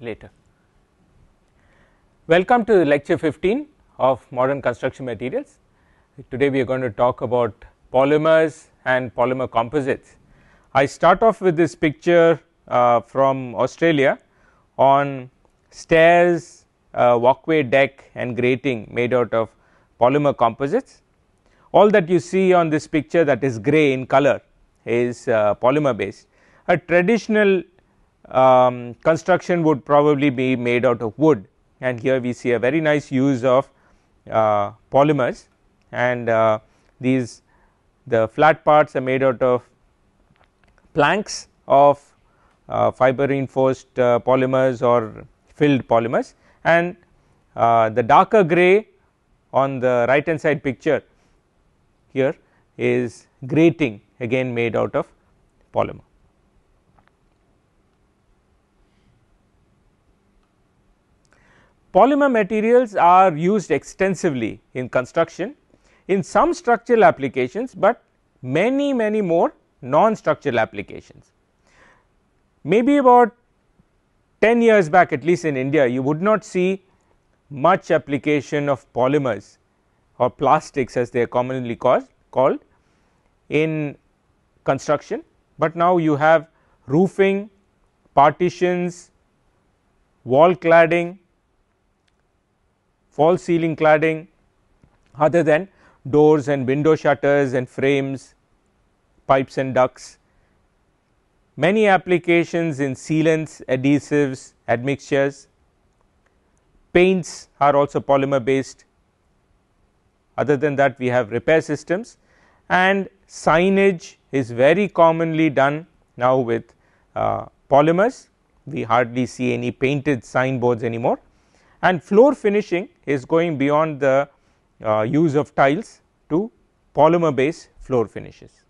later. Welcome to lecture 15 of modern construction materials. Today we are going to talk about polymers and polymer composites. I start off with this picture uh, from Australia on stairs, uh, walkway deck and grating made out of polymer composites. All that you see on this picture that is grey in color is uh, polymer based. A traditional um, construction would probably be made out of wood. And here we see a very nice use of uh, polymers. And uh, these the flat parts are made out of planks of uh, fiber reinforced uh, polymers or filled polymers. And uh, the darker gray on the right hand side picture here is grating again made out of polymer. Polymer materials are used extensively in construction in some structural applications, but many many more non structural applications. Maybe about 10 years back at least in India you would not see much application of polymers or plastics as they are commonly called, called in construction, but now you have roofing, partitions, wall cladding, false ceiling cladding other than doors and window shutters and frames, pipes and ducts. Many applications in sealants, adhesives, admixtures, paints are also polymer based. Other than that we have repair systems and signage is very commonly done now with uh, polymers we hardly see any painted signboards anymore and floor finishing is going beyond the uh, use of tiles to polymer based floor finishes.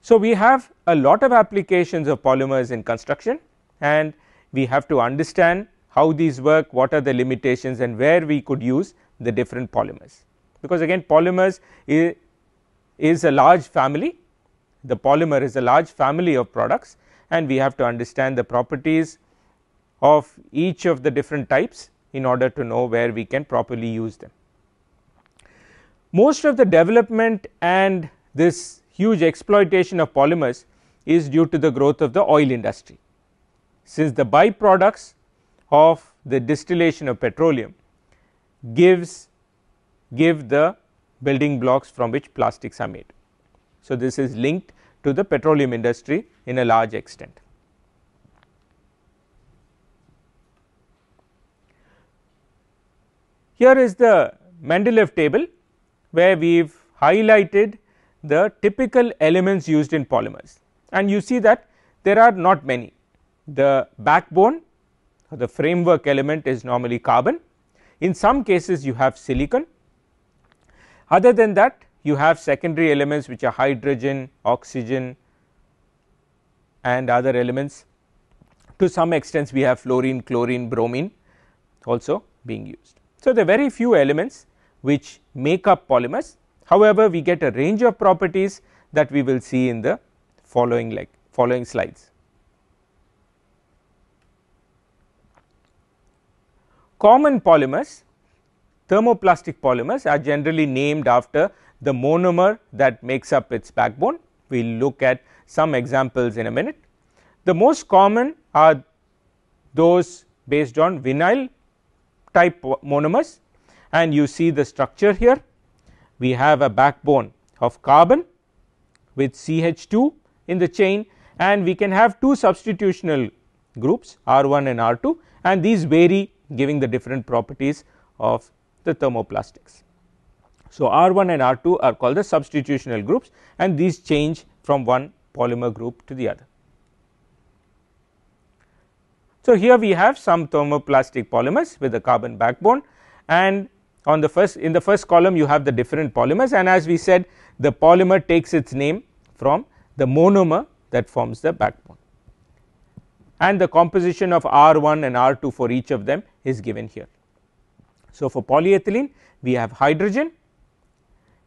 So, we have a lot of applications of polymers in construction and we have to understand how these work, what are the limitations and where we could use the different polymers. Because again polymers is, is a large family, the polymer is a large family of products and we have to understand the properties of each of the different types in order to know where we can properly use them. Most of the development and this huge exploitation of polymers is due to the growth of the oil industry. Since the byproducts of the distillation of petroleum gives give the building blocks from which plastics are made. So, this is linked to the petroleum industry in a large extent. Here is the Mendeleev table where we have highlighted the typical elements used in polymers and you see that there are not many. The backbone or the framework element is normally carbon, in some cases you have silicon other than that you have secondary elements which are hydrogen, oxygen and other elements to some extent we have fluorine, chlorine, bromine also being used. So, there are very few elements which make up polymers however, we get a range of properties that we will see in the following like following slides. Common polymers thermoplastic polymers are generally named after the monomer that makes up its backbone. We will look at some examples in a minute. The most common are those based on vinyl type monomers and you see the structure here. We have a backbone of carbon with CH2 in the chain and we can have two substitutional groups R1 and R2 and these vary giving the different properties of the thermoplastics. So, R1 and R2 are called the substitutional groups and these change from one polymer group to the other. So, here we have some thermoplastic polymers with a carbon backbone and on the first in the first column you have the different polymers. And as we said the polymer takes its name from the monomer that forms the backbone. And the composition of R1 and R2 for each of them is given here. So, for polyethylene we have hydrogen.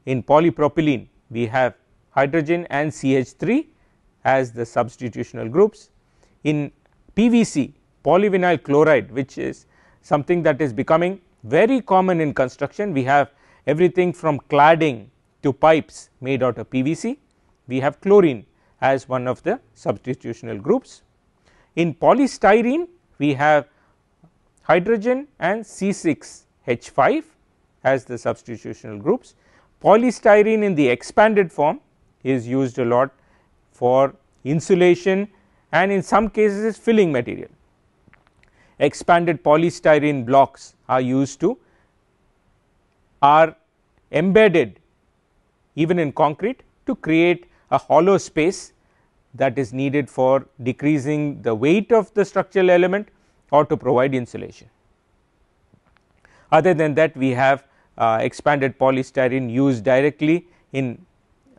In polypropylene we have hydrogen and CH3 as the substitutional groups. In PVC polyvinyl chloride which is something that is becoming very common in construction. We have everything from cladding to pipes made out of PVC, we have chlorine as one of the substitutional groups. In polystyrene we have hydrogen and C6H5 as the substitutional groups. Polystyrene in the expanded form is used a lot for insulation and in some cases filling material. Expanded polystyrene blocks are used to are embedded even in concrete to create a hollow space that is needed for decreasing the weight of the structural element or to provide insulation. Other than that we have uh, expanded polystyrene used directly in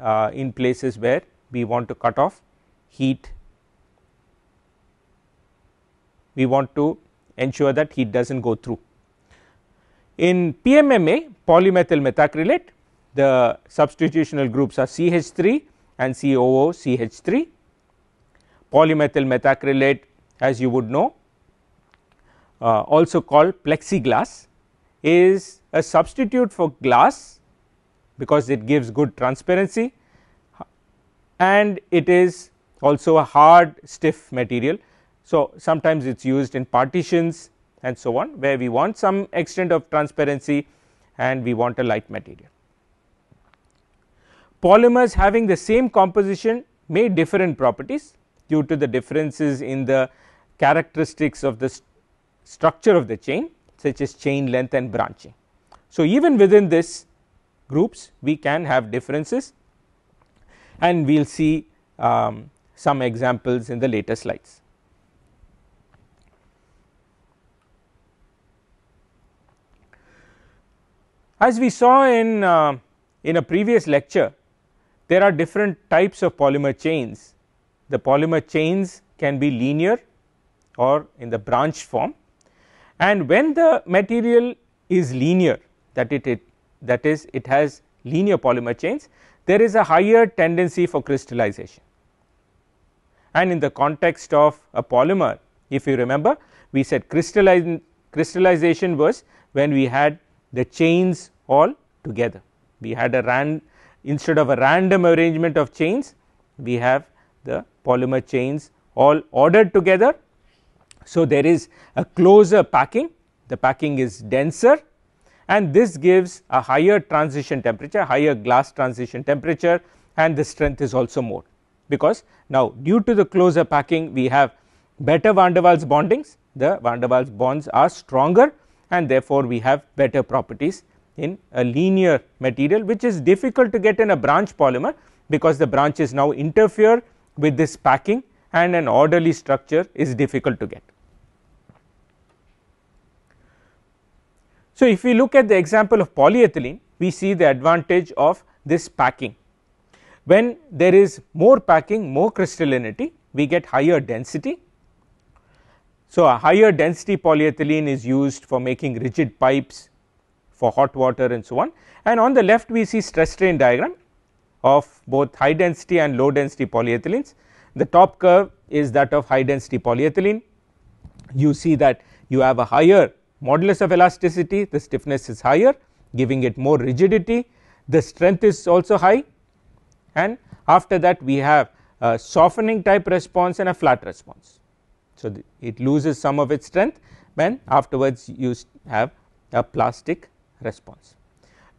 uh, in places where we want to cut off heat we want to ensure that heat does not go through. In PMMA polymethyl methacrylate the substitutional groups are CH3 and COOCH3 polymethyl methacrylate as you would know uh, also called plexiglass is a substitute for glass because it gives good transparency and it is also a hard stiff material. So, sometimes it is used in partitions and so on where we want some extent of transparency and we want a light material. Polymers having the same composition may differ in properties due to the differences in the characteristics of the st structure of the chain such as chain length and branching. So, even within this groups we can have differences and we will see um, some examples in the later slides. As we saw in, uh, in a previous lecture there are different types of polymer chains. The polymer chains can be linear or in the branch form and when the material is linear that it, it that is it has linear polymer chains there is a higher tendency for crystallization and in the context of a polymer if you remember we said crystallization was when we had the chains all together. We had a ran instead of a random arrangement of chains we have the polymer chains all ordered together. So, there is a closer packing. The packing is denser and this gives a higher transition temperature higher glass transition temperature and the strength is also more. Because now due to the closer packing we have better van der Waals bondings. The van der Waals bonds are stronger and therefore we have better properties in a linear material which is difficult to get in a branch polymer because the branches now interfere with this packing and an orderly structure is difficult to get. So, if we look at the example of polyethylene we see the advantage of this packing. When there is more packing more crystallinity we get higher density. So, a higher density polyethylene is used for making rigid pipes for hot water and so on and on the left we see stress strain diagram of both high density and low density polyethylenes. The top curve is that of high density polyethylene you see that you have a higher modulus of elasticity the stiffness is higher giving it more rigidity the strength is also high and after that we have a softening type response and a flat response. So, it loses some of its strength when afterwards you have a plastic response.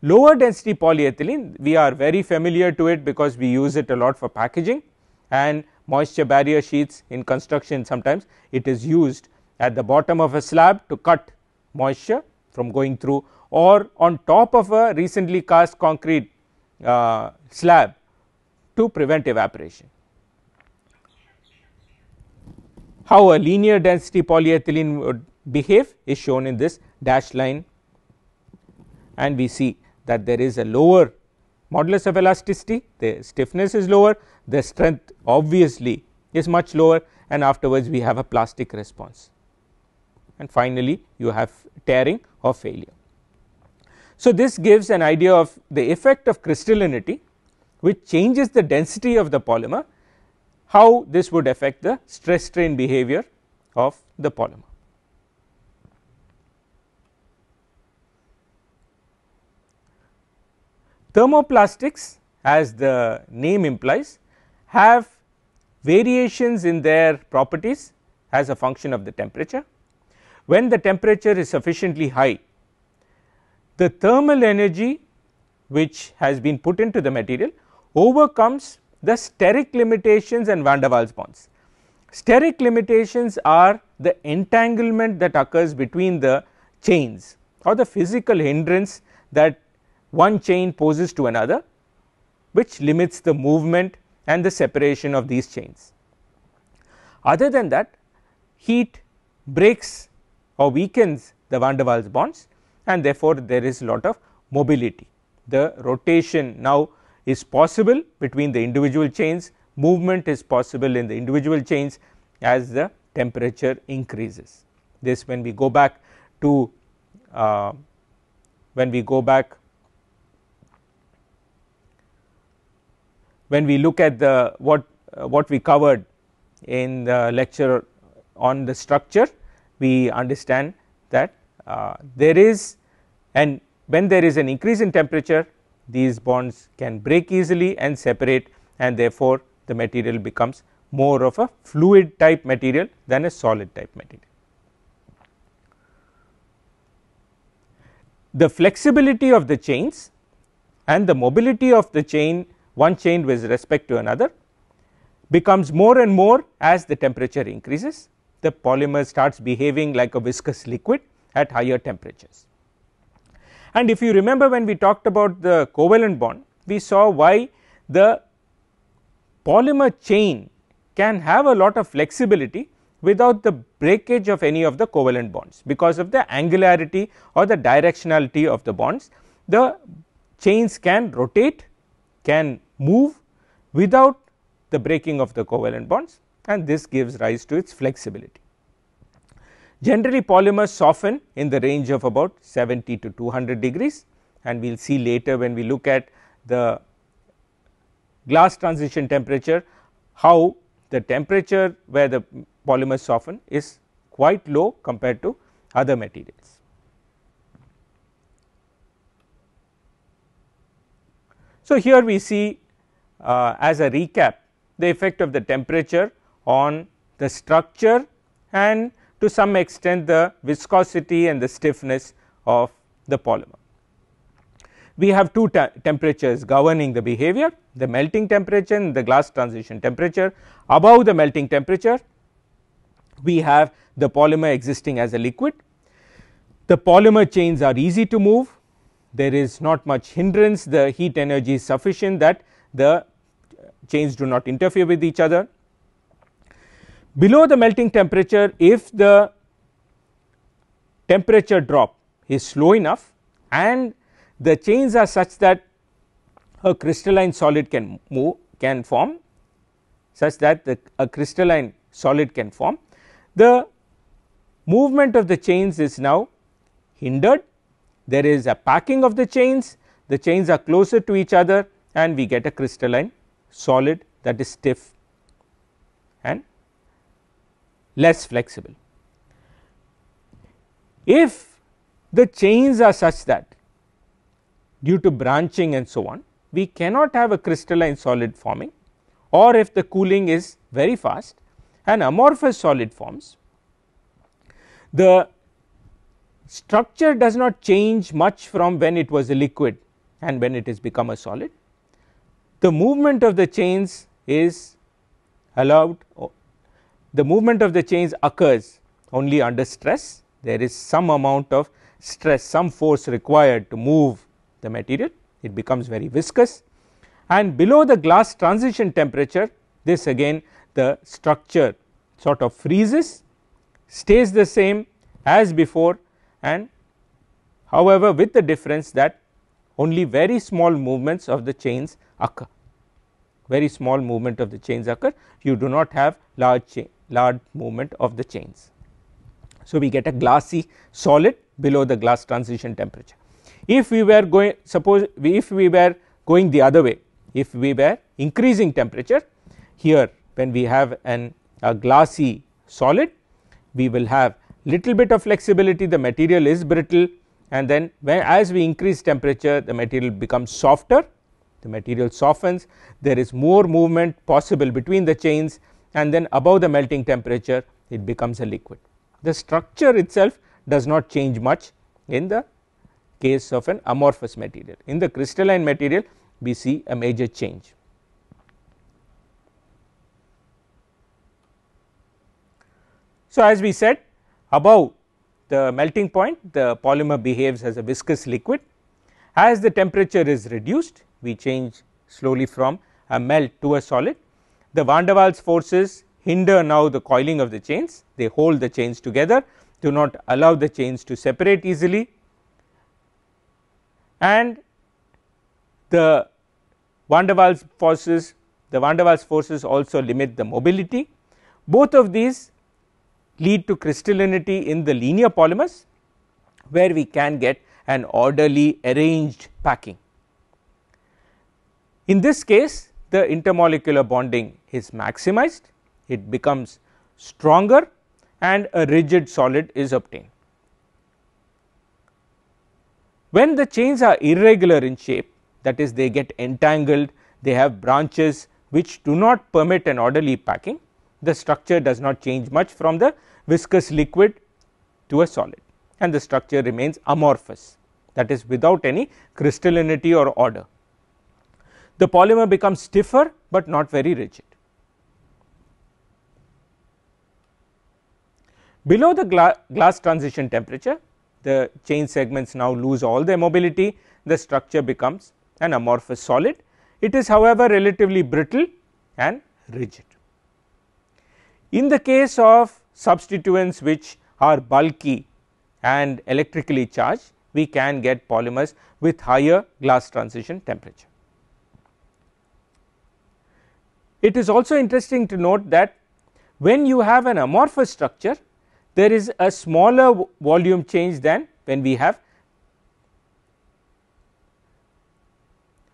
Lower density polyethylene we are very familiar to it because we use it a lot for packaging and moisture barrier sheets in construction sometimes it is used at the bottom of a slab to cut moisture from going through or on top of a recently cast concrete uh, slab to prevent evaporation. How a linear density polyethylene would behave is shown in this dashed line and we see that there is a lower modulus of elasticity the stiffness is lower the strength obviously is much lower and afterwards we have a plastic response and finally you have tearing or failure. So, this gives an idea of the effect of crystallinity which changes the density of the polymer how this would affect the stress strain behavior of the polymer. Thermoplastics as the name implies have variations in their properties as a function of the temperature. When the temperature is sufficiently high, the thermal energy which has been put into the material overcomes the steric limitations and van der Waals bonds. Steric limitations are the entanglement that occurs between the chains or the physical hindrance that one chain poses to another which limits the movement and the separation of these chains. Other than that heat breaks or weakens the van der Waals bonds and therefore, there is a lot of mobility. The rotation now is possible between the individual chains, movement is possible in the individual chains as the temperature increases. This when we go back to uh, when we go back when we look at the what uh, what we covered in the lecture on the structure we understand that uh, there is and when there is an increase in temperature these bonds can break easily and separate and therefore, the material becomes more of a fluid type material than a solid type material. The flexibility of the chains and the mobility of the chain one chain with respect to another becomes more and more as the temperature increases the polymer starts behaving like a viscous liquid at higher temperatures. And if you remember when we talked about the covalent bond we saw why the polymer chain can have a lot of flexibility without the breakage of any of the covalent bonds because of the angularity or the directionality of the bonds the chains can rotate can move without the breaking of the covalent bonds and this gives rise to its flexibility. Generally polymers soften in the range of about 70 to 200 degrees and we will see later when we look at the glass transition temperature how the temperature where the polymers soften is quite low compared to other materials. So, here we see uh, as a recap the effect of the temperature on the structure and to some extent the viscosity and the stiffness of the polymer. We have two temperatures governing the behavior the melting temperature and the glass transition temperature. Above the melting temperature we have the polymer existing as a liquid. The polymer chains are easy to move. There is not much hindrance. The heat energy is sufficient that the chains do not interfere with each other Below the melting temperature if the temperature drop is slow enough and the chains are such that a crystalline solid can move can form such that the, a crystalline solid can form the movement of the chains is now hindered. There is a packing of the chains. The chains are closer to each other and we get a crystalline solid that is stiff and less flexible. If the chains are such that due to branching and so on we cannot have a crystalline solid forming or if the cooling is very fast an amorphous solid forms the structure does not change much from when it was a liquid and when it has become a solid the movement of the chains is allowed the movement of the chains occurs only under stress. There is some amount of stress some force required to move the material. It becomes very viscous. And below the glass transition temperature this again the structure sort of freezes stays the same as before. And however with the difference that only very small movements of the chains occur. Very small movement of the chains occur. You do not have large chain large movement of the chains. So, we get a glassy solid below the glass transition temperature. If we were going suppose if we were going the other way if we were increasing temperature here when we have an a glassy solid we will have little bit of flexibility the material is brittle and then when as we increase temperature the material becomes softer the material softens there is more movement possible between the chains and then above the melting temperature it becomes a liquid. The structure itself does not change much in the case of an amorphous material in the crystalline material we see a major change. So, as we said above the melting point the polymer behaves as a viscous liquid as the temperature is reduced we change slowly from a melt to a solid. The van der Waals forces hinder now the coiling of the chains. They hold the chains together do not allow the chains to separate easily. And the van der Waals forces the van der Waals forces also limit the mobility. Both of these lead to crystallinity in the linear polymers where we can get an orderly arranged packing. In this case the intermolecular bonding is maximized it becomes stronger and a rigid solid is obtained. When the chains are irregular in shape that is they get entangled they have branches which do not permit an orderly packing the structure does not change much from the viscous liquid to a solid and the structure remains amorphous that is without any crystallinity or order. The polymer becomes stiffer, but not very rigid. Below the gla glass transition temperature the chain segments now lose all their mobility the structure becomes an amorphous solid. It is however relatively brittle and rigid. In the case of substituents which are bulky and electrically charged we can get polymers with higher glass transition temperature. It is also interesting to note that when you have an amorphous structure there is a smaller volume change than when we have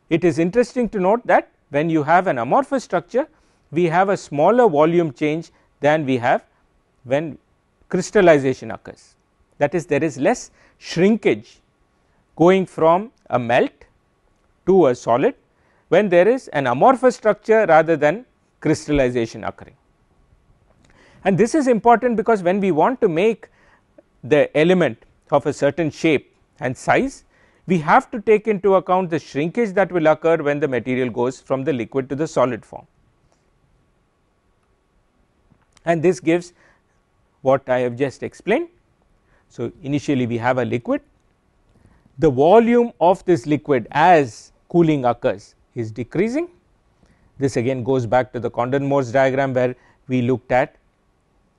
it is interesting to note that when you have an amorphous structure we have a smaller volume change than we have when crystallization occurs. That is there is less shrinkage going from a melt to a solid when there is an amorphous structure rather than crystallization occurring. And this is important because when we want to make the element of a certain shape and size we have to take into account the shrinkage that will occur when the material goes from the liquid to the solid form. And this gives what I have just explained so, initially we have a liquid the volume of this liquid as cooling occurs is decreasing this again goes back to the Condon-Morse diagram where we looked at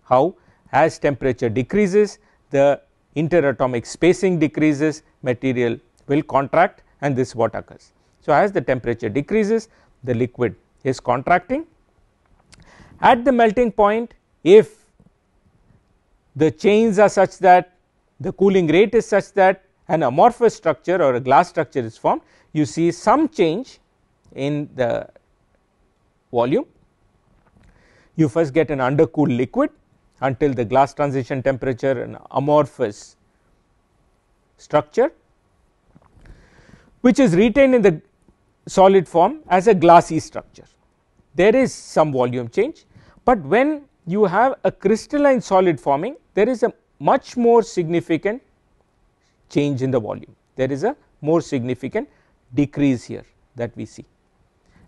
how as temperature decreases the interatomic spacing decreases material will contract and this what occurs. So, as the temperature decreases the liquid is contracting at the melting point if the chains are such that the cooling rate is such that an amorphous structure or a glass structure is formed you see some change in the volume you first get an undercooled liquid until the glass transition temperature an amorphous structure which is retained in the solid form as a glassy structure. There is some volume change but when you have a crystalline solid forming there is a much more significant change in the volume. There is a more significant decrease here that we see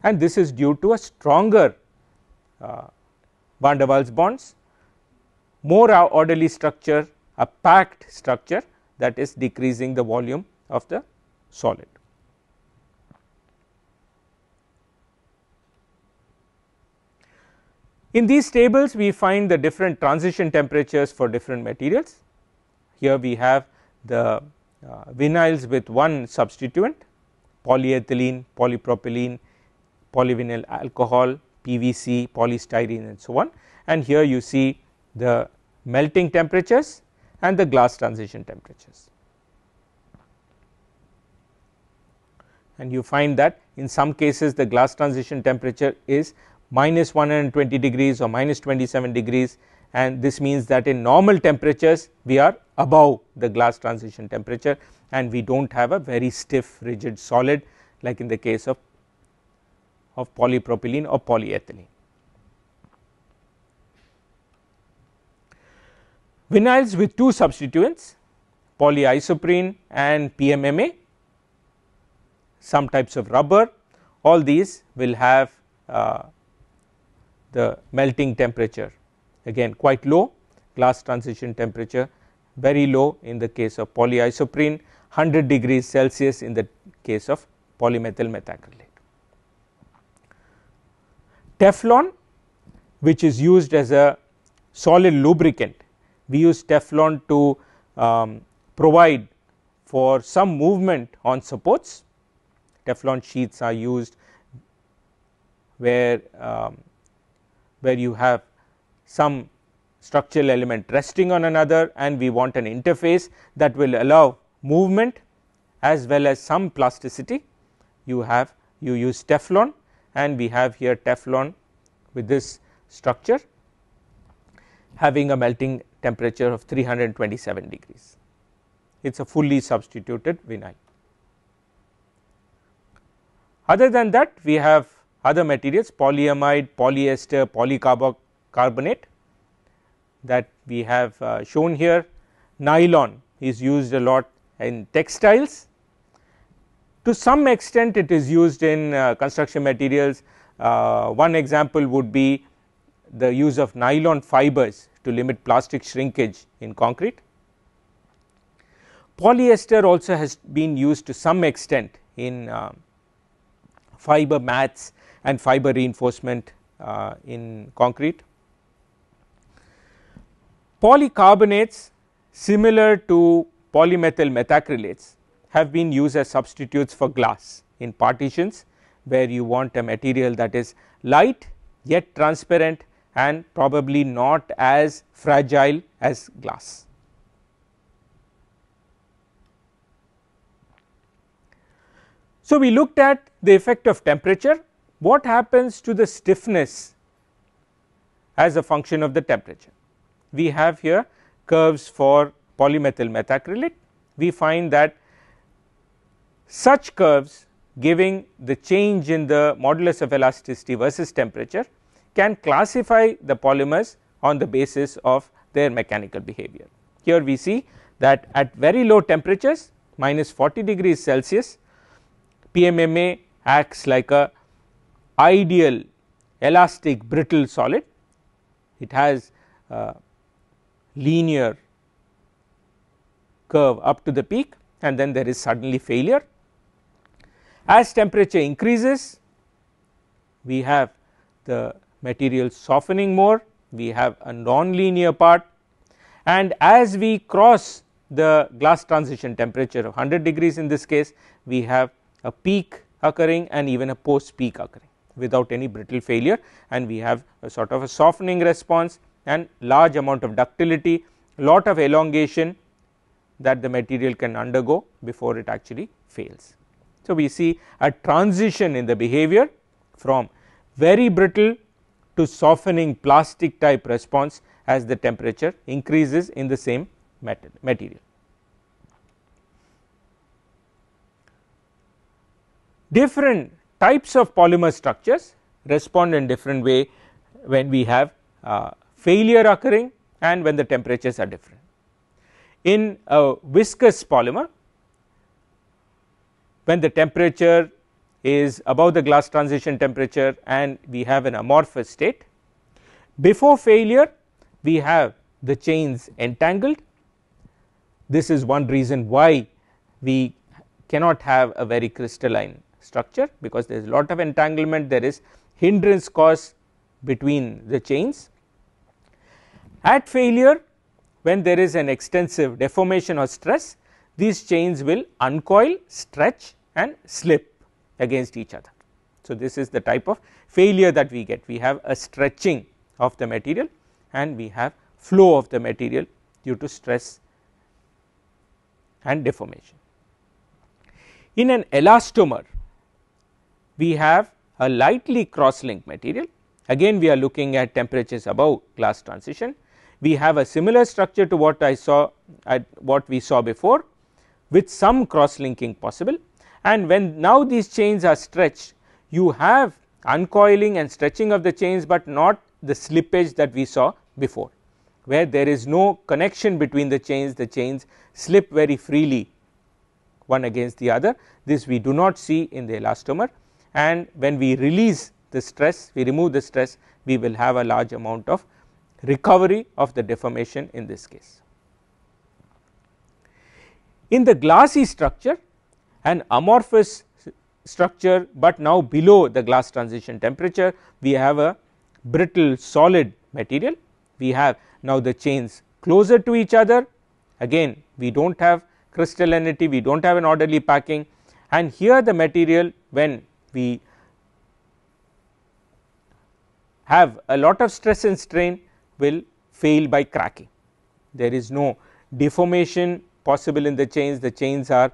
and this is due to a stronger uh, van der Waals bonds more orderly structure a packed structure that is decreasing the volume of the solid. In these tables we find the different transition temperatures for different materials. Here we have the uh, vinyls with one substituent polyethylene, polypropylene, polyvinyl alcohol, PVC, polystyrene and so on. And here you see the melting temperatures and the glass transition temperatures. And you find that in some cases the glass transition temperature is minus 120 degrees or minus 27 degrees. And this means that in normal temperatures we are above the glass transition temperature. And we do not have a very stiff rigid solid like in the case of, of polypropylene or polyethylene. Vinyls with two substituents polyisoprene and PMMA, some types of rubber all these will have uh, the melting temperature again quite low glass transition temperature very low in the case of polyisoprene 100 degrees Celsius in the case of polymethyl methacrylate. Teflon which is used as a solid lubricant. We use Teflon to um, provide for some movement on supports. Teflon sheets are used where um, where you have some structural element resting on another and we want an interface that will allow movement as well as some plasticity. You have you use Teflon and we have here Teflon with this structure having a melting temperature of 327 degrees it is a fully substituted vinyl. Other than that we have other materials polyamide, polyester, polycarbonate that we have uh, shown here. Nylon is used a lot in textiles. To some extent it is used in uh, construction materials. Uh, one example would be the use of nylon fibers to limit plastic shrinkage in concrete. Polyester also has been used to some extent in uh, fiber mats and fiber reinforcement uh, in concrete. Polycarbonates similar to polymethyl methacrylates have been used as substitutes for glass in partitions where you want a material that is light yet transparent and probably not as fragile as glass. So, we looked at the effect of temperature what happens to the stiffness as a function of the temperature. We have here curves for polymethyl methacrylate, we find that such curves giving the change in the modulus of elasticity versus temperature can classify the polymers on the basis of their mechanical behavior. Here we see that at very low temperatures minus 40 degrees Celsius PMMA acts like a ideal elastic brittle solid it has linear curve up to the peak and then there is suddenly failure. As temperature increases we have the material softening more we have a non-linear part and as we cross the glass transition temperature of 100 degrees in this case we have a peak occurring and even a post peak occurring without any brittle failure and we have a sort of a softening response and large amount of ductility lot of elongation that the material can undergo before it actually fails. So, we see a transition in the behavior from very brittle to softening plastic type response as the temperature increases in the same material. Different types of polymer structures respond in different way when we have uh, failure occurring and when the temperatures are different. In a viscous polymer when the temperature is above the glass transition temperature and we have an amorphous state before failure we have the chains entangled this is one reason why we cannot have a very crystalline structure because there is a lot of entanglement there is hindrance caused between the chains. At failure when there is an extensive deformation or stress these chains will uncoil stretch and slip against each other. So, this is the type of failure that we get we have a stretching of the material and we have flow of the material due to stress and deformation. In an elastomer we have a lightly cross linked material again we are looking at temperatures above glass transition we have a similar structure to what I saw at what we saw before with some cross linking possible and when now these chains are stretched you have uncoiling and stretching of the chains, but not the slippage that we saw before where there is no connection between the chains. The chains slip very freely one against the other. This we do not see in the elastomer. And when we release the stress we remove the stress we will have a large amount of recovery of the deformation in this case. In the glassy structure an amorphous structure, but now below the glass transition temperature we have a brittle solid material. We have now the chains closer to each other. Again we do not have crystallinity we do not have an orderly packing. And here the material when we have a lot of stress and strain will fail by cracking. There is no deformation possible in the chains. The chains are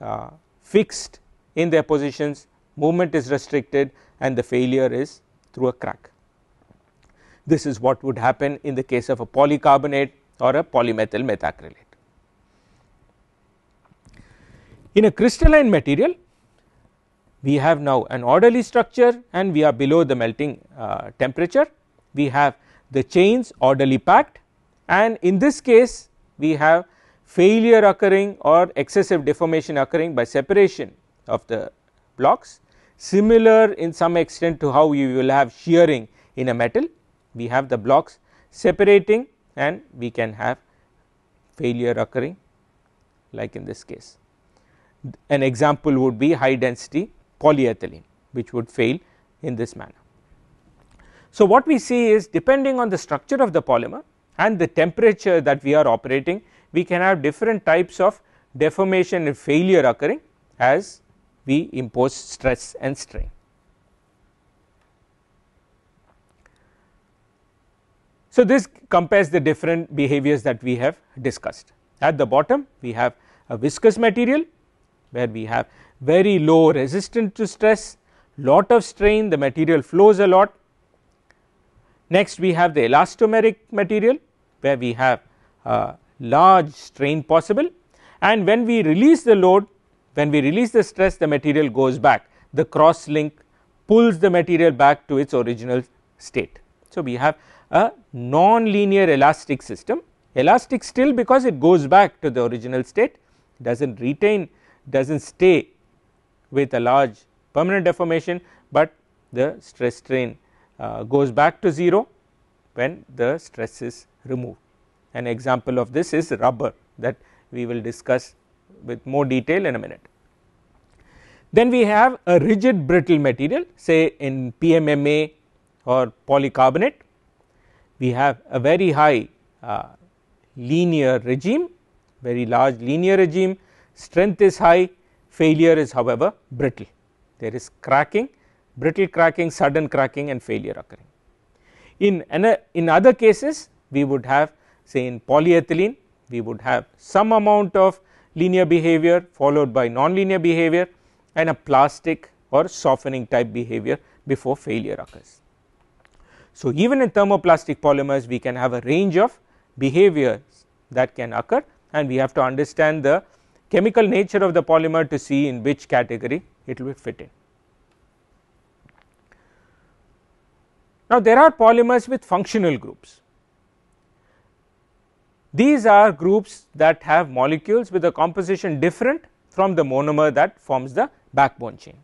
uh, fixed in their positions movement is restricted and the failure is through a crack. This is what would happen in the case of a polycarbonate or a polymethyl methacrylate. In a crystalline material we have now an orderly structure and we are below the melting uh, temperature we have the chains orderly packed and in this case we have failure occurring or excessive deformation occurring by separation of the blocks similar in some extent to how you will have shearing in a metal we have the blocks separating and we can have failure occurring like in this case. An example would be high density polyethylene which would fail in this manner. So, what we see is depending on the structure of the polymer and the temperature that we are operating we can have different types of deformation and failure occurring as we impose stress and strain. So, this compares the different behaviors that we have discussed. At the bottom we have a viscous material where we have very low resistance to stress, lot of strain the material flows a lot. Next we have the elastomeric material where we have uh, large strain possible and when we release the load when we release the stress the material goes back the cross link pulls the material back to its original state. So, we have a non-linear elastic system elastic still because it goes back to the original state does not retain does not stay with a large permanent deformation, but the stress strain uh, goes back to 0 when the stress is removed. An example of this is rubber that we will discuss with more detail in a minute. Then we have a rigid brittle material say in PMMA or polycarbonate we have a very high uh, linear regime very large linear regime strength is high failure is however brittle there is cracking brittle cracking sudden cracking and failure occurring. In, in other cases we would have say in polyethylene we would have some amount of linear behavior followed by nonlinear behavior and a plastic or softening type behavior before failure occurs. So, even in thermoplastic polymers we can have a range of behaviors that can occur and we have to understand the chemical nature of the polymer to see in which category it will fit in. Now, there are polymers with functional groups these are groups that have molecules with a composition different from the monomer that forms the backbone chain.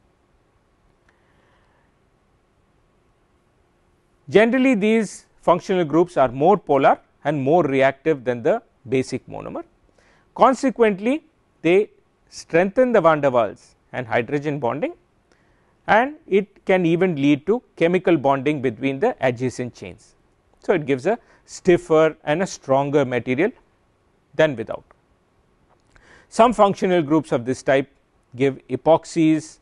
Generally these functional groups are more polar and more reactive than the basic monomer. Consequently, they strengthen the van der Waals and hydrogen bonding and it can even lead to chemical bonding between the adjacent chains. So, it gives a stiffer and a stronger material than without. Some functional groups of this type give epoxies,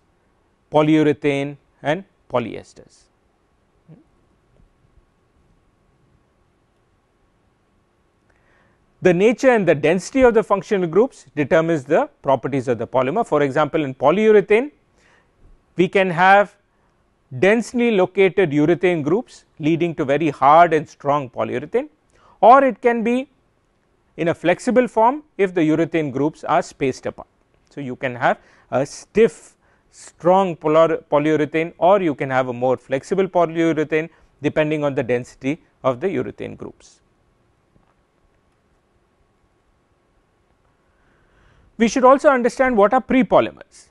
polyurethane and polyesters. The nature and the density of the functional groups determines the properties of the polymer. For example, in polyurethane we can have densely located urethane groups leading to very hard and strong polyurethane or it can be in a flexible form if the urethane groups are spaced apart. So, you can have a stiff strong polyurethane or you can have a more flexible polyurethane depending on the density of the urethane groups. We should also understand what are pre-polymers.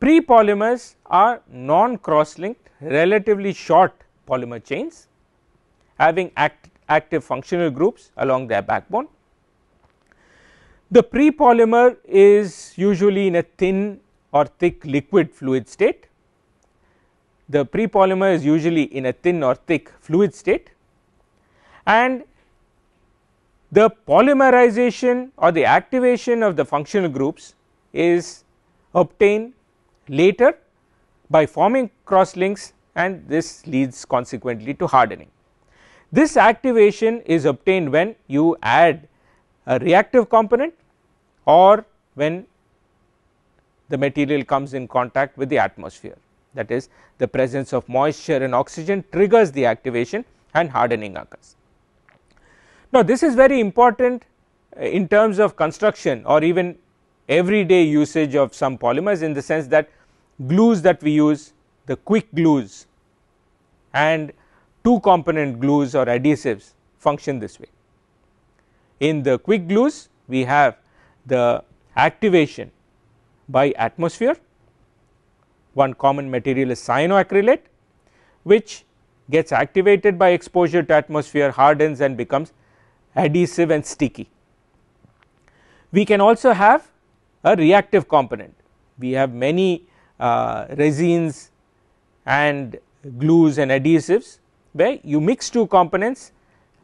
Pre-polymers are non-cross-linked relatively short polymer chains having act active functional groups along their backbone. The pre-polymer is usually in a thin or thick liquid fluid state. The pre-polymer is usually in a thin or thick fluid state and the polymerization or the activation of the functional groups is obtained later by forming cross links and this leads consequently to hardening. This activation is obtained when you add a reactive component or when the material comes in contact with the atmosphere that is the presence of moisture and oxygen triggers the activation and hardening occurs. Now, this is very important uh, in terms of construction or even everyday usage of some polymers in the sense that glues that we use the quick glues and two component glues or adhesives function this way. In the quick glues we have the activation by atmosphere one common material is cyanoacrylate which gets activated by exposure to atmosphere hardens and becomes adhesive and sticky. We can also have a reactive component. We have many Uh, resins and glues and adhesives where you mix two components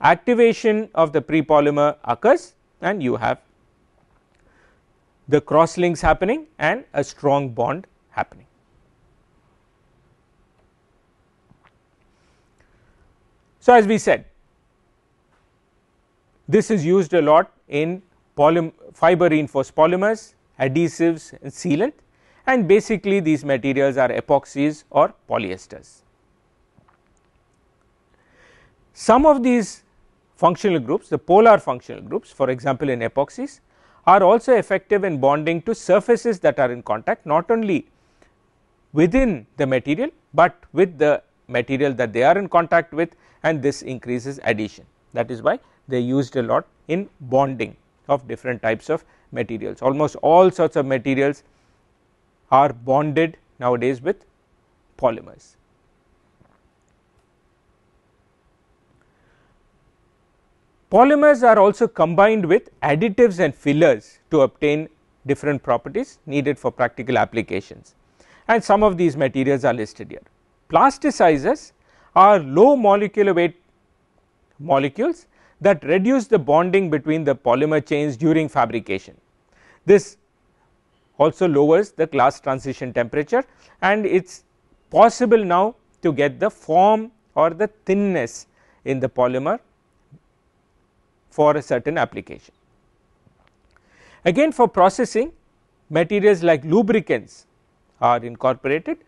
activation of the pre-polymer occurs and you have the cross links happening and a strong bond happening. So, as we said this is used a lot in fiber reinforced polymers, adhesives and sealant and basically these materials are epoxies or polyesters. Some of these functional groups the polar functional groups for example in epoxies are also effective in bonding to surfaces that are in contact not only within the material, but with the material that they are in contact with and this increases adhesion that is why they used a lot in bonding of different types of materials. Almost all sorts of materials are bonded nowadays with polymers. Polymers are also combined with additives and fillers to obtain different properties needed for practical applications and some of these materials are listed here. Plasticizers are low molecular weight molecules that reduce the bonding between the polymer chains during fabrication. This also lowers the glass transition temperature and it is possible now to get the form or the thinness in the polymer for a certain application. Again for processing materials like lubricants are incorporated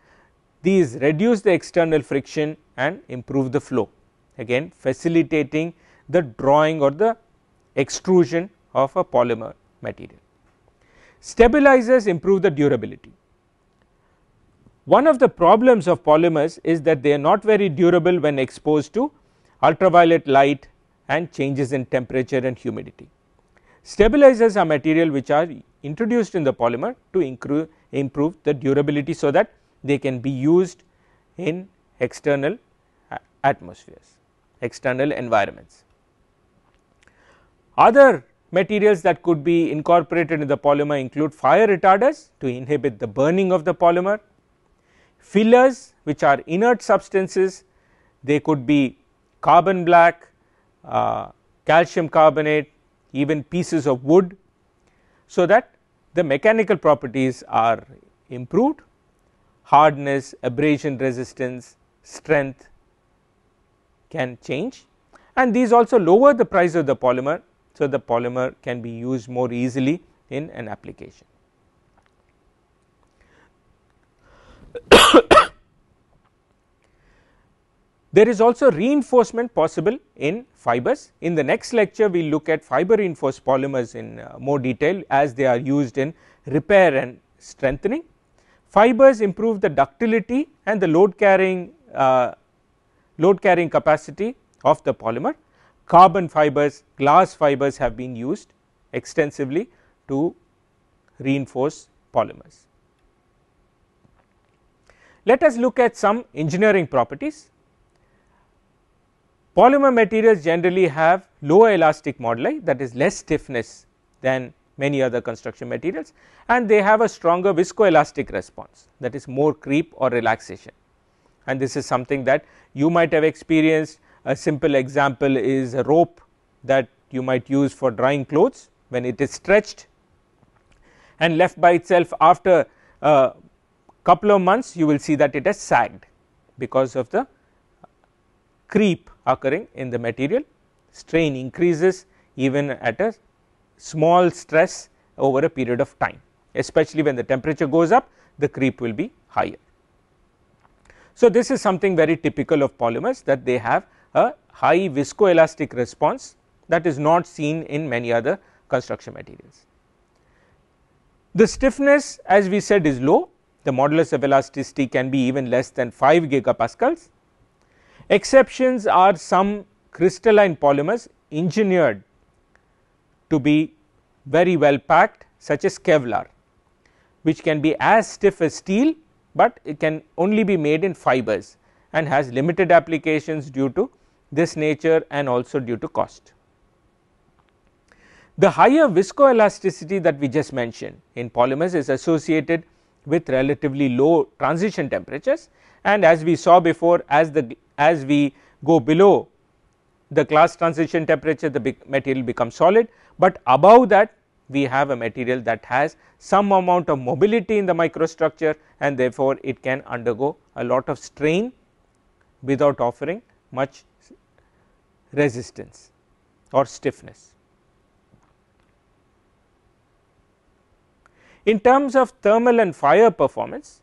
these reduce the external friction and improve the flow again facilitating the drawing or the extrusion of a polymer material. Stabilizers improve the durability. One of the problems of polymers is that they are not very durable when exposed to ultraviolet light and changes in temperature and humidity. Stabilizers are material which are introduced in the polymer to improve the durability so that they can be used in external atmospheres, external environments. Other materials that could be incorporated in the polymer include fire retarders to inhibit the burning of the polymer, fillers which are inert substances they could be carbon black, uh, calcium carbonate even pieces of wood so that the mechanical properties are improved hardness, abrasion resistance, strength can change and these also lower the price of the polymer so the polymer can be used more easily in an application. There is also reinforcement possible in fibers. In the next lecture we will look at fiber reinforced polymers in uh, more detail as they are used in repair and strengthening. Fibers improve the ductility and the load carrying uh, load carrying capacity of the polymer. Carbon fibers, glass fibers have been used extensively to reinforce polymers. Let us look at some engineering properties. Polymer materials generally have lower elastic moduli that is less stiffness than many other construction materials and they have a stronger viscoelastic response that is more creep or relaxation and this is something that you might have experienced a simple example is a rope that you might use for drying clothes when it is stretched and left by itself after a couple of months you will see that it has sagged because of the creep occurring in the material strain increases even at a small stress over a period of time especially when the temperature goes up the creep will be higher. So, this is something very typical of polymers that they have a high viscoelastic response that is not seen in many other construction materials. The stiffness as we said is low the modulus of elasticity can be even less than 5 gigapascals. Exceptions are some crystalline polymers engineered to be very well packed such as Kevlar which can be as stiff as steel, but it can only be made in fibers and has limited applications due to this nature and also due to cost. The higher viscoelasticity that we just mentioned in polymers is associated with relatively low transition temperatures and as we saw before as the as we go below the glass transition temperature the material becomes solid, but above that we have a material that has some amount of mobility in the microstructure and therefore, it can undergo a lot of strain without offering much resistance or stiffness. In terms of thermal and fire performance,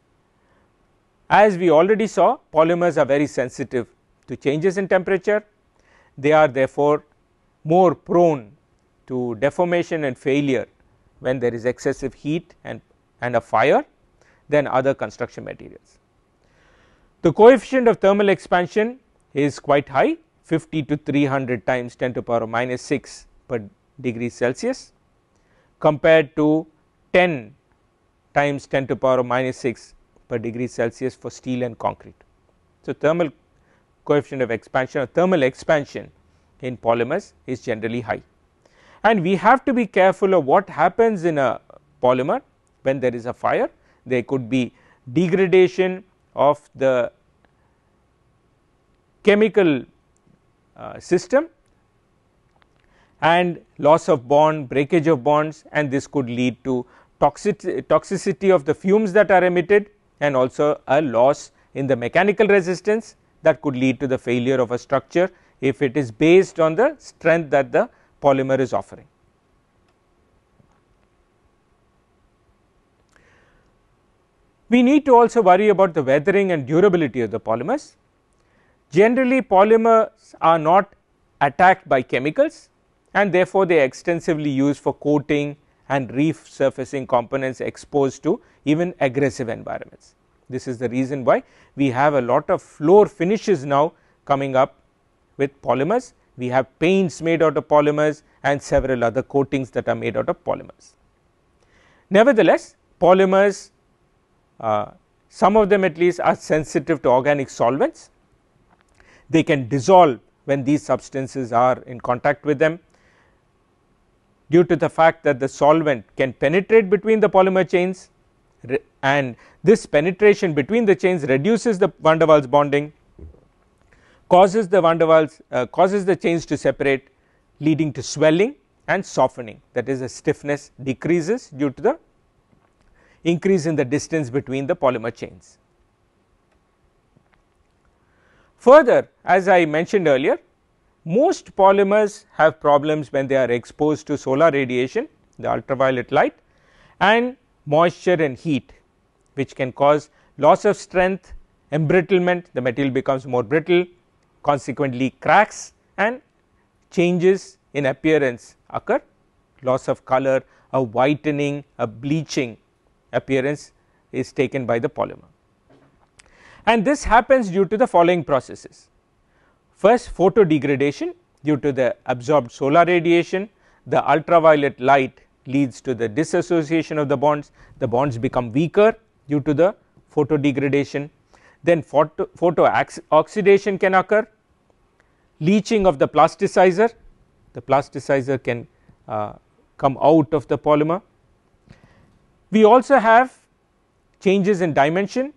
as we already saw polymers are very sensitive to changes in temperature, they are therefore more prone to deformation and failure when there is excessive heat and, and a fire than other construction materials. The coefficient of thermal expansion is quite high 50 to 300 times 10 to power minus 6 per degree Celsius compared to 10 times 10 to power minus 6 per degree Celsius for steel and concrete. So, thermal coefficient of expansion or thermal expansion in polymers is generally high and we have to be careful of what happens in a polymer when there is a fire there could be degradation of the chemical Uh, system and loss of bond breakage of bonds and this could lead to toxicity, toxicity of the fumes that are emitted and also a loss in the mechanical resistance that could lead to the failure of a structure if it is based on the strength that the polymer is offering. We need to also worry about the weathering and durability of the polymers. Generally polymers are not attacked by chemicals and therefore, they are extensively used for coating and resurfacing components exposed to even aggressive environments. This is the reason why we have a lot of floor finishes now coming up with polymers we have paints made out of polymers and several other coatings that are made out of polymers. Nevertheless, polymers uh, some of them at least are sensitive to organic solvents. They can dissolve when these substances are in contact with them due to the fact that the solvent can penetrate between the polymer chains and this penetration between the chains reduces the van der Waals bonding causes the van der Waals uh, causes the chains to separate leading to swelling and softening that is the stiffness decreases due to the increase in the distance between the polymer chains. Further as I mentioned earlier most polymers have problems when they are exposed to solar radiation the ultraviolet light and moisture and heat which can cause loss of strength embrittlement the material becomes more brittle consequently cracks and changes in appearance occur. Loss of color a whitening a bleaching appearance is taken by the polymer and this happens due to the following processes. First photo degradation due to the absorbed solar radiation. The ultraviolet light leads to the dissociation of the bonds. The bonds become weaker due to the photo degradation then photo, photo oxidation can occur. Leaching of the plasticizer. The plasticizer can uh, come out of the polymer. We also have changes in dimension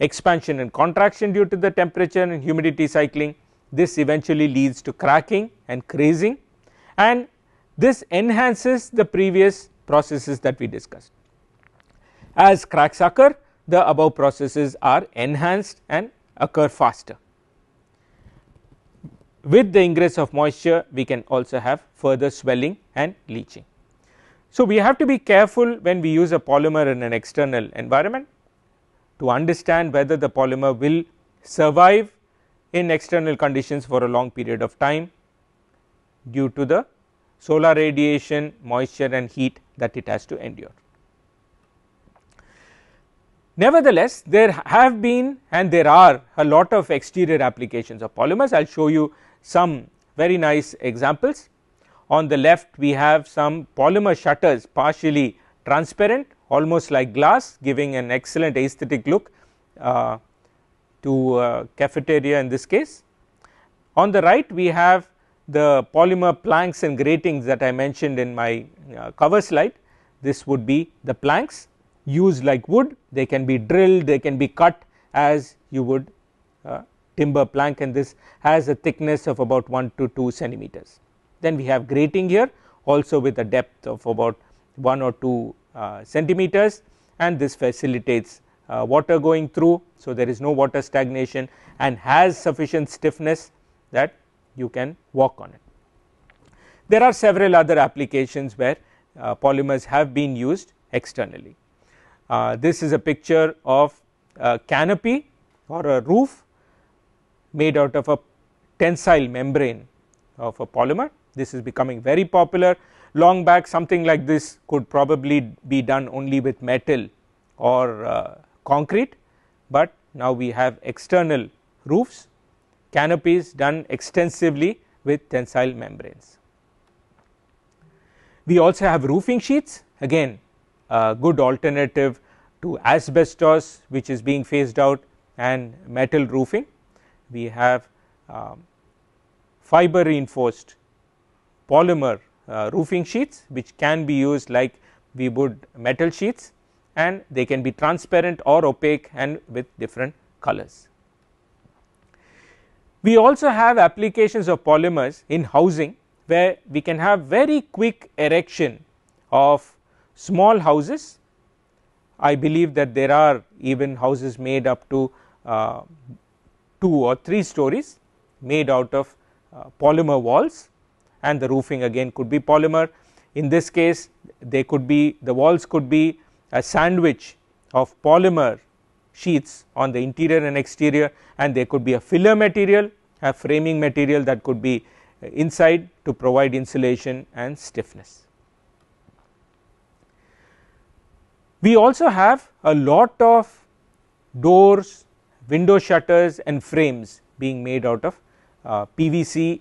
expansion and contraction due to the temperature and humidity cycling this eventually leads to cracking and crazing and this enhances the previous processes that we discussed. As cracks occur the above processes are enhanced and occur faster. With the ingress of moisture we can also have further swelling and leaching. So, we have to be careful when we use a polymer in an external environment to understand whether the polymer will survive in external conditions for a long period of time due to the solar radiation, moisture and heat that it has to endure. Nevertheless, there have been and there are a lot of exterior applications of polymers. I will show you some very nice examples. On the left we have some polymer shutters partially transparent almost like glass giving an excellent aesthetic look uh, to uh, cafeteria in this case. On the right we have the polymer planks and gratings that I mentioned in my uh, cover slide this would be the planks used like wood they can be drilled they can be cut as you would uh, timber plank and this has a thickness of about 1 to 2 centimeters. Then we have grating here also with a depth of about 1 or 2 uh, centimeters and this facilitates uh, water going through. So, there is no water stagnation and has sufficient stiffness that you can walk on it. There are several other applications where uh, polymers have been used externally. Uh, this is a picture of a canopy or a roof made out of a tensile membrane of a polymer. This is becoming very popular long back something like this could probably be done only with metal or uh, concrete, but now we have external roofs canopies done extensively with tensile membranes. We also have roofing sheets again a good alternative to asbestos which is being phased out and metal roofing. We have um, fiber reinforced polymer roofing sheets which can be used like we would metal sheets and they can be transparent or opaque and with different colors. We also have applications of polymers in housing where we can have very quick erection of small houses. I believe that there are even houses made up to uh, 2 or 3 stories made out of uh, polymer walls and the roofing again could be polymer. In this case they could be the walls could be a sandwich of polymer sheets on the interior and exterior and there could be a filler material a framing material that could be inside to provide insulation and stiffness. We also have a lot of doors, window shutters and frames being made out of uh, PVC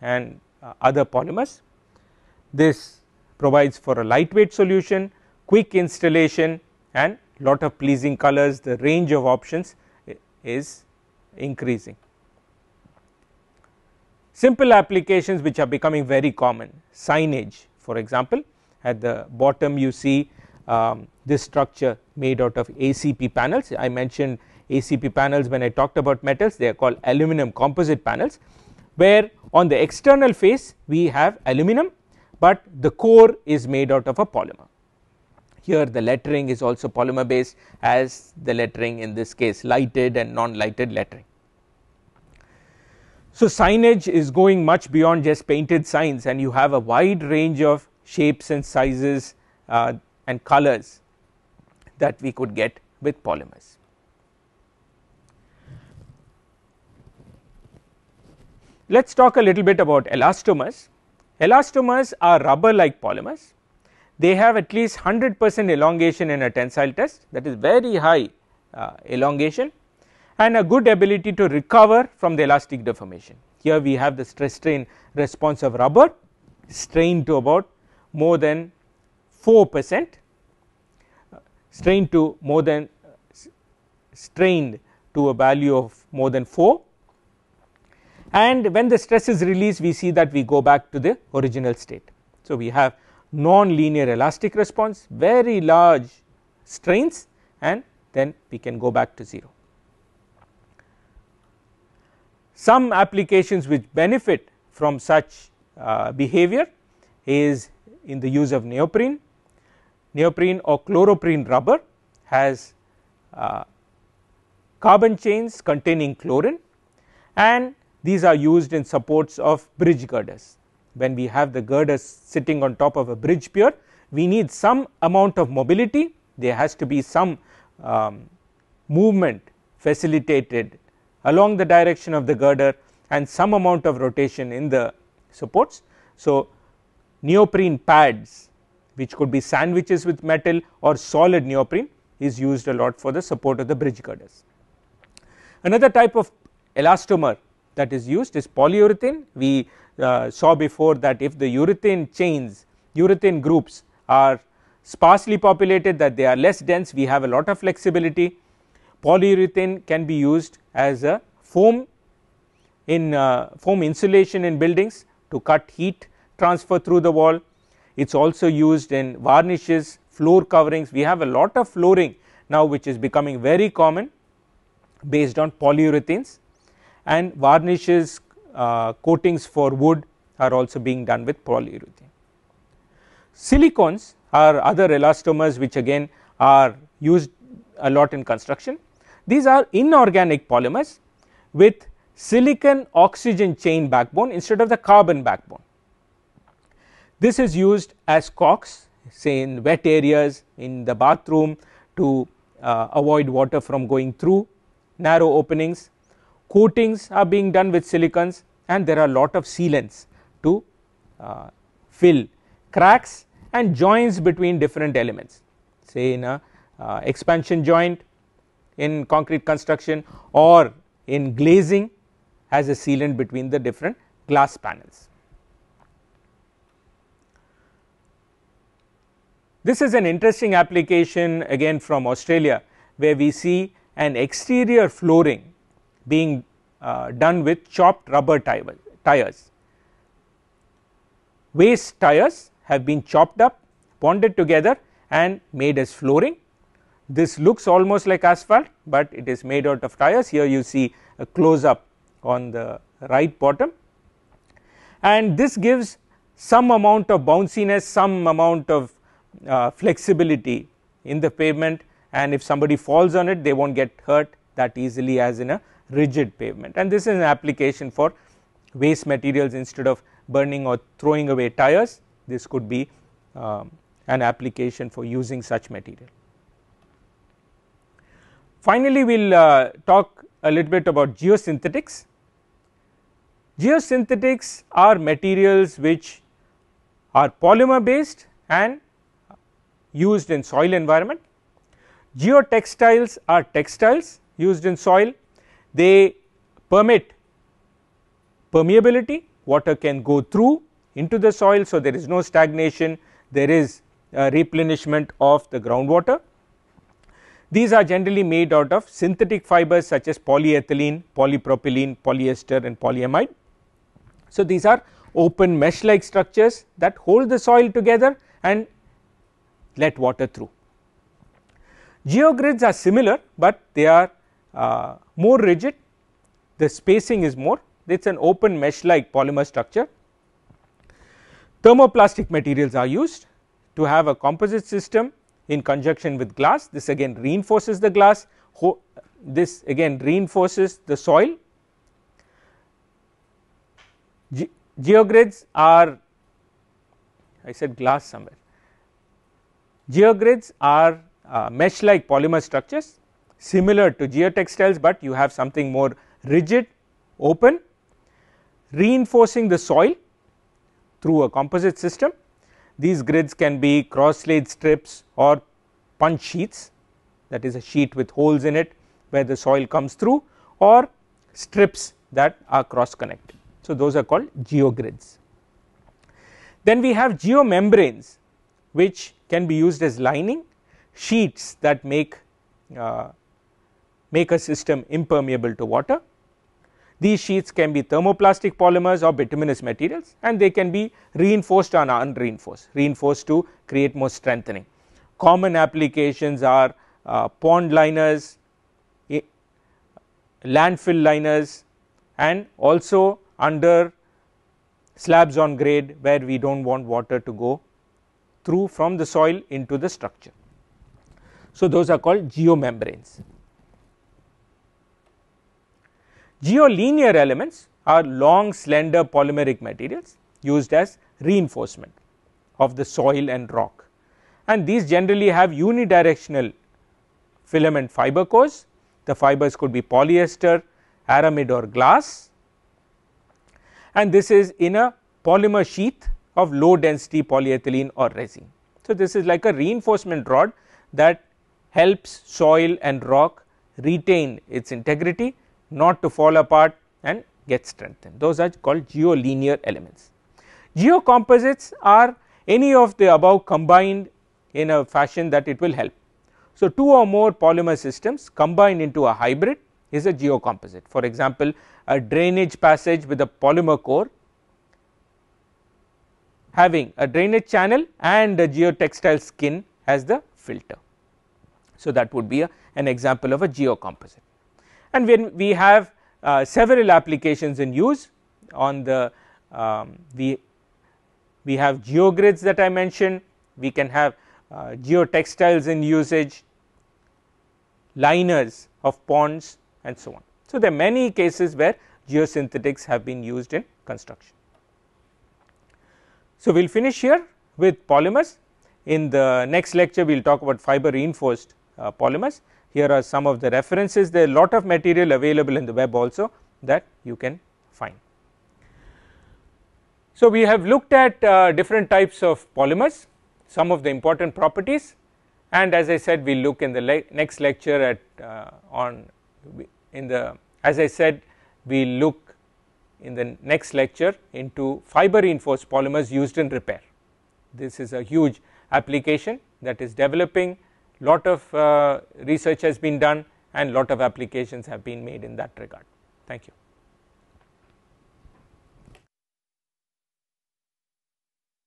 and uh, other polymers. This provides for a lightweight solution, quick installation and lot of pleasing colors. The range of options is increasing. Simple applications which are becoming very common. Signage for example. At the bottom you see um, this structure made out of ACP panels. I mentioned ACP panels when I talked about metals. They are called aluminum composite panels where on the external face we have aluminum, but the core is made out of a polymer. Here the lettering is also polymer based as the lettering in this case lighted and non lighted lettering. So signage is going much beyond just painted signs and you have a wide range of shapes and sizes uh, and colors that we could get with polymers. Let us talk a little bit about elastomers. Elastomers are rubber like polymers. They have at least 100 percent elongation in a tensile test that is very high uh, elongation and a good ability to recover from the elastic deformation. Here we have the stress strain response of rubber strained to about more than 4 percent strained to more than strained to a value of more than 4 and when the stress is released we see that we go back to the original state. So, we have non-linear elastic response very large strains and then we can go back to 0. Some applications which benefit from such uh, behavior is in the use of neoprene. Neoprene or chloroprene rubber has uh, carbon chains containing chlorine and these are used in supports of bridge girders. When we have the girders sitting on top of a bridge pier, we need some amount of mobility, there has to be some um, movement facilitated along the direction of the girder and some amount of rotation in the supports. So, neoprene pads which could be sandwiches with metal or solid neoprene is used a lot for the support of the bridge girders. Another type of elastomer that is used is polyurethane. We uh, saw before that if the urethane chains, urethane groups are sparsely populated that they are less dense we have a lot of flexibility. Polyurethane can be used as a foam in uh, foam insulation in buildings to cut heat transfer through the wall. It is also used in varnishes, floor coverings. We have a lot of flooring now which is becoming very common based on polyurethanes and varnishes uh, coatings for wood are also being done with polyurethane. Silicones are other elastomers which again are used a lot in construction. These are inorganic polymers with silicon oxygen chain backbone instead of the carbon backbone. This is used as caulks say in wet areas in the bathroom to uh, avoid water from going through narrow openings. Coatings are being done with silicons and there are a lot of sealants to uh, fill cracks and joints between different elements say in a uh, expansion joint in concrete construction or in glazing as a sealant between the different glass panels. This is an interesting application again from Australia where we see an exterior flooring being uh, done with chopped rubber tires. Waste tires have been chopped up bonded together and made as flooring. This looks almost like asphalt, but it is made out of tires here you see a close up on the right bottom and this gives some amount of bounciness some amount of uh, flexibility in the pavement and if somebody falls on it they will not get hurt that easily as in a rigid pavement and this is an application for waste materials instead of burning or throwing away tires this could be um, an application for using such material. Finally, we will uh, talk a little bit about geosynthetics. Geosynthetics are materials which are polymer based and used in soil environment. Geotextiles are textiles used in soil, they permit permeability, water can go through into the soil. So, there is no stagnation, there is replenishment of the groundwater. These are generally made out of synthetic fibers such as polyethylene, polypropylene, polyester and polyamide. So, these are open mesh like structures that hold the soil together and let water through. Geogrids are similar, but they are uh, more rigid, the spacing is more, it is an open mesh like polymer structure. Thermoplastic materials are used to have a composite system in conjunction with glass. This again reinforces the glass this again reinforces the soil. Ge geogrids are I said glass somewhere. Geogrids are uh, mesh like polymer structures similar to geotextiles, but you have something more rigid open reinforcing the soil through a composite system. These grids can be cross laid strips or punch sheets that is a sheet with holes in it where the soil comes through or strips that are cross connected. So, those are called geogrids. Then we have geomembranes which can be used as lining sheets that make uh, make a system impermeable to water. These sheets can be thermoplastic polymers or bituminous materials and they can be reinforced or unreinforced, reinforced to create more strengthening. Common applications are uh, pond liners, landfill liners and also under slabs on grade where we do not want water to go through from the soil into the structure. So, those are called geomembranes. Geolinear elements are long slender polymeric materials used as reinforcement of the soil and rock and these generally have unidirectional filament fiber cores. The fibers could be polyester, aramid or glass and this is in a polymer sheath of low density polyethylene or resin. So, this is like a reinforcement rod that helps soil and rock retain its integrity not to fall apart and get strengthened those are called geolinear elements. Geocomposites are any of the above combined in a fashion that it will help. So, two or more polymer systems combined into a hybrid is a geocomposite for example, a drainage passage with a polymer core having a drainage channel and a geotextile skin as the filter. So, that would be a, an example of a geocomposite and when we have uh, several applications in use on the um, we we have geogrids that I mentioned we can have uh, geotextiles in usage liners of ponds and so on. So, there are many cases where geosynthetics have been used in construction. So, we will finish here with polymers in the next lecture we will talk about fiber reinforced uh, polymers here are some of the references there are a lot of material available in the web also that you can find. So, we have looked at uh, different types of polymers some of the important properties and as I said we look in the le next lecture at uh, on in the as I said we look in the next lecture into fiber reinforced polymers used in repair. This is a huge application that is developing lot of uh, research has been done and lot of applications have been made in that regard. Thank you.